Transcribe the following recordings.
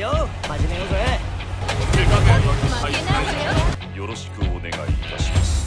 よ始めようぜないよろしくお願いいたします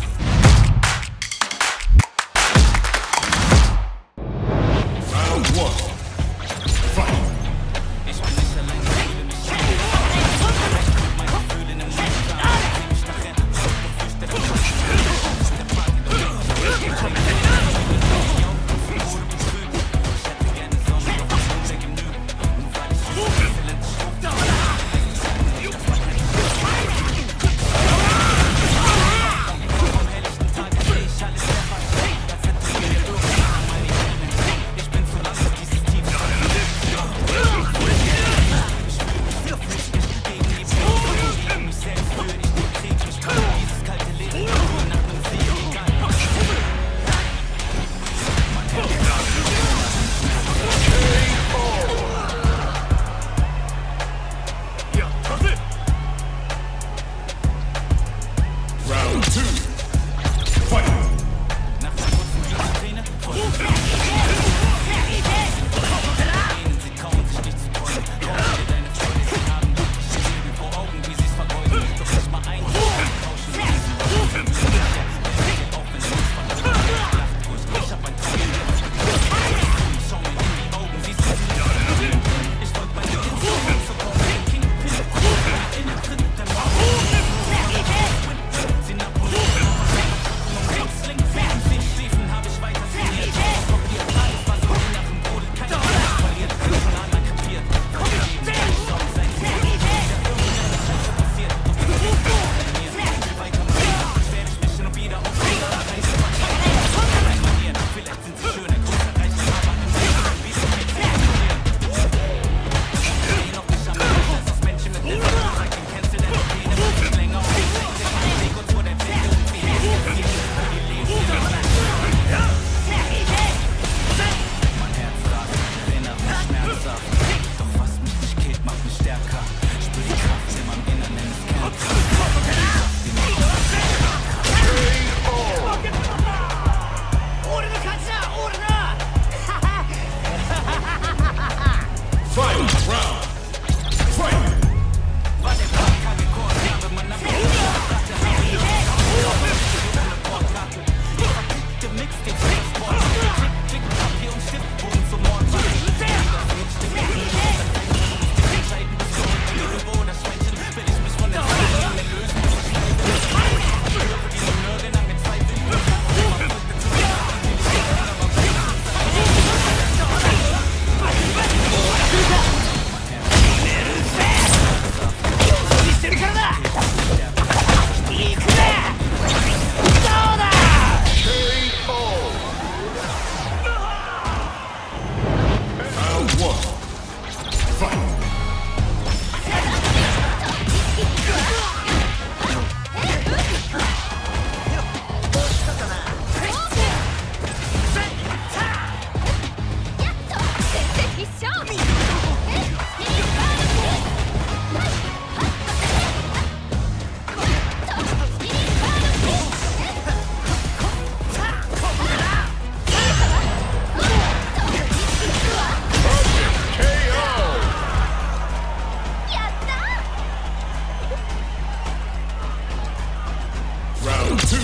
Round two.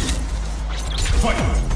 Fight.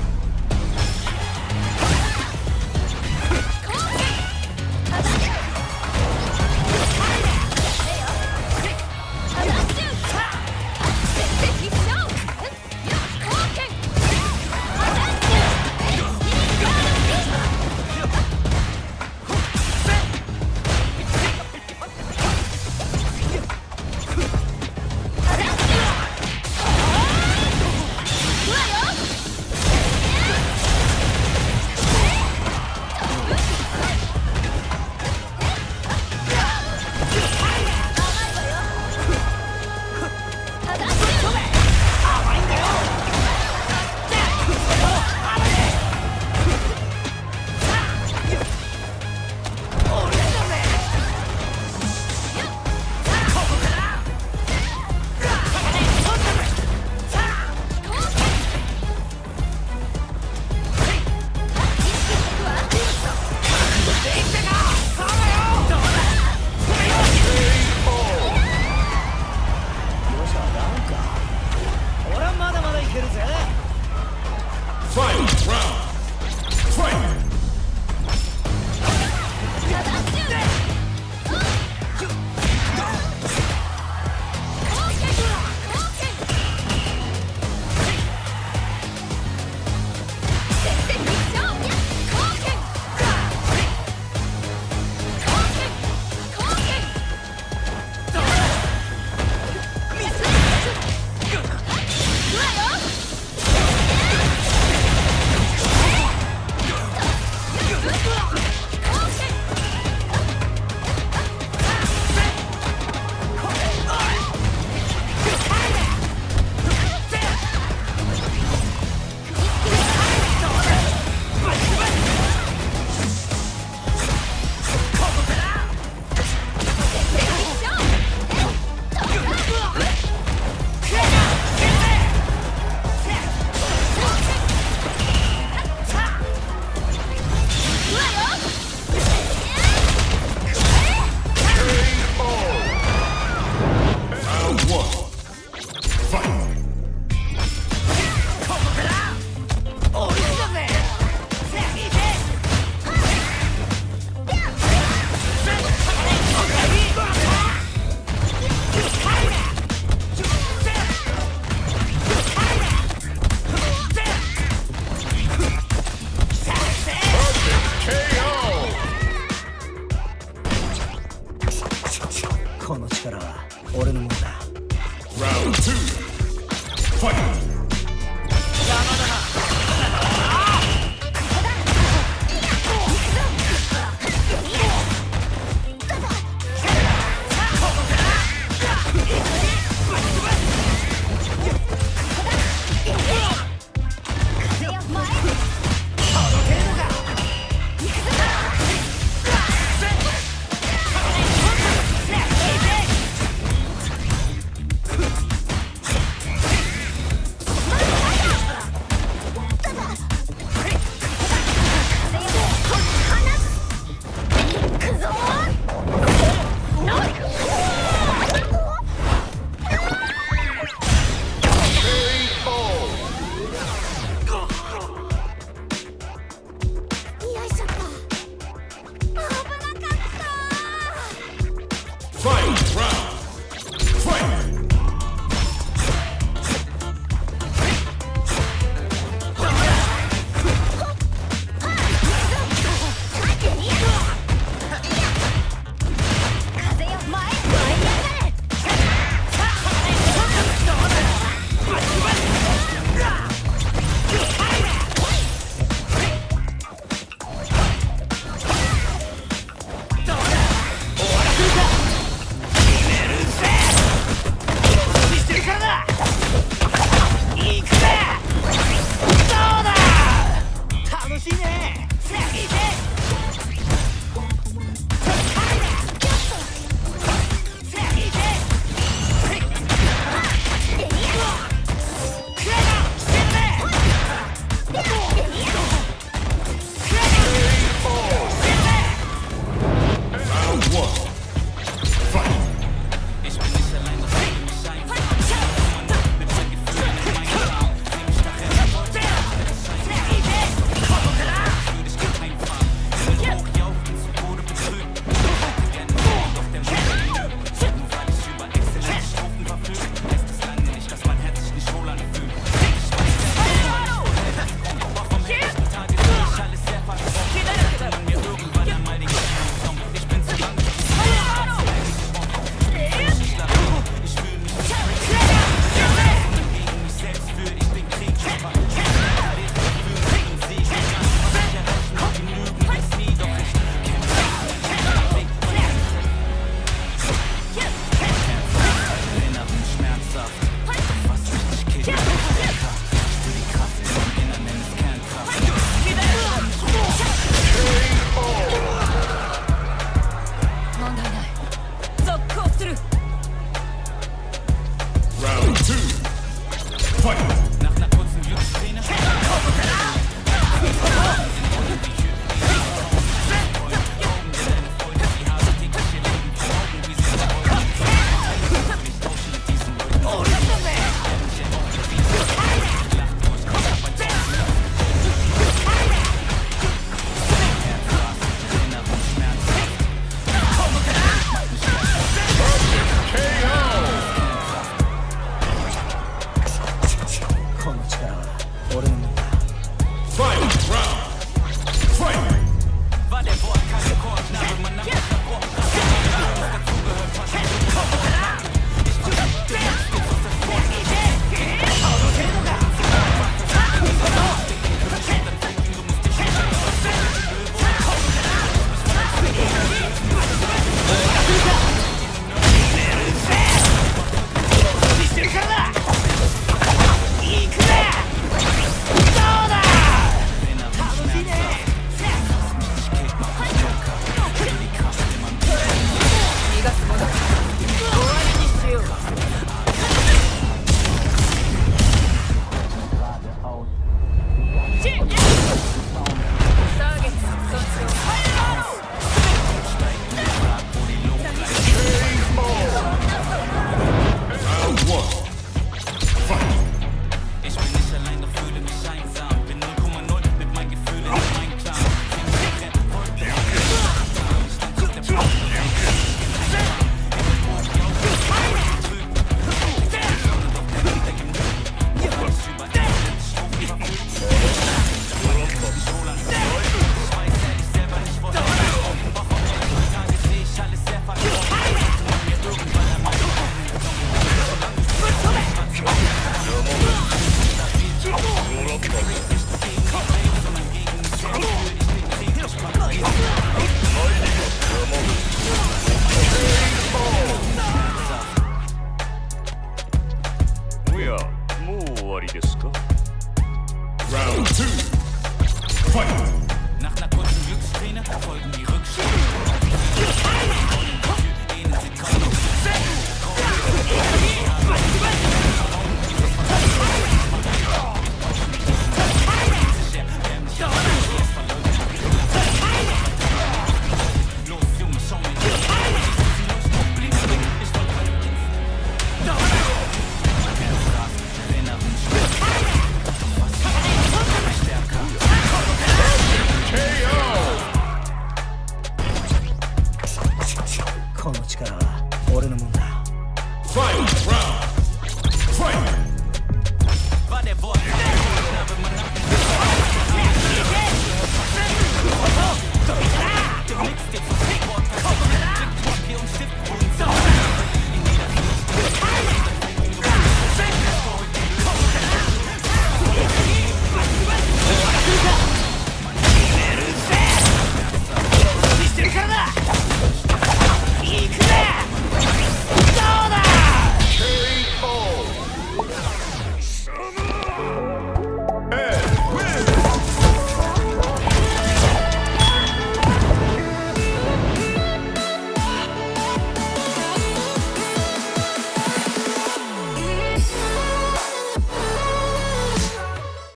Fight!